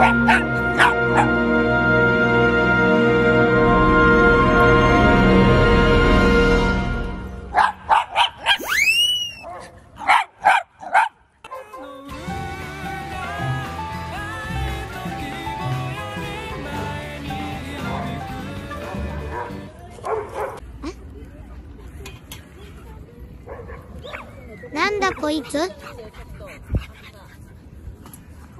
なんだこいつ？